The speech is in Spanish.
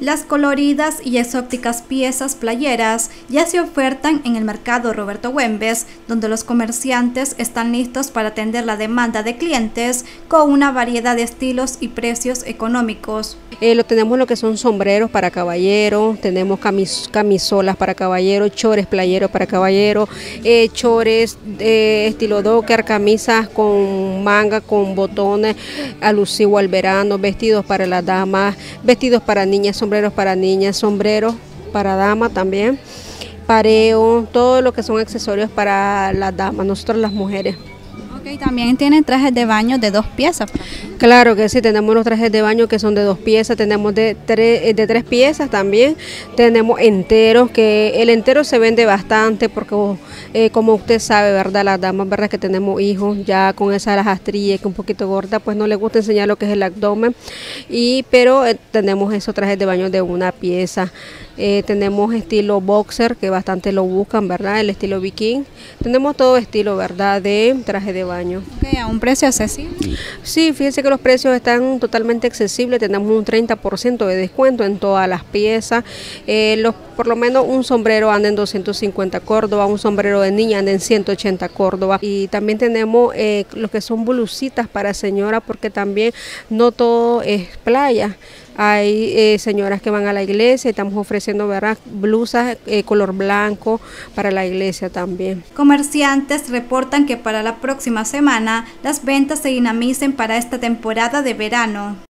Las coloridas y exóticas piezas playeras ya se ofertan en el mercado Roberto Güembes, donde los comerciantes están listos para atender la demanda de clientes con una variedad de estilos y precios económicos. Eh, lo tenemos lo que son sombreros para caballero, tenemos camisolas para caballero, chores playeros para caballero, eh, chores de estilo docker, camisas con manga, con botones alusivo al verano, vestidos para las damas, vestidos para niñas, sombreros para niñas, sombreros para damas también, pareo, todo lo que son accesorios para las damas, nosotros las mujeres. Ok, también tienen trajes de baño de dos piezas. Claro que sí, tenemos los trajes de baño que son de dos piezas, tenemos de tres, eh, de tres piezas también, tenemos enteros, que el entero se vende bastante porque eh, como usted sabe, ¿verdad? Las damas, ¿verdad? Que tenemos hijos ya con esa lajastría que un poquito gorda, pues no les gusta enseñar lo que es el abdomen, y, pero eh, tenemos esos trajes de baño de una pieza. tenemos estilo boxer, que bastante lo buscan, ¿verdad? El estilo bikini. Tenemos todo estilo, ¿verdad? De traje de baño. ¿A un precio accesible? Sí, fíjense que los precios están totalmente accesibles, tenemos un 30% de descuento en todas las piezas, eh, los, por lo menos un sombrero anda en 250 Córdoba, un sombrero de niña anda en 180 Córdoba y también tenemos eh, lo que son blusitas para señora porque también no todo es playa. Hay eh, señoras que van a la iglesia estamos ofreciendo blusas eh, color blanco para la iglesia también. Comerciantes reportan que para la próxima semana las ventas se dinamicen para esta temporada de verano.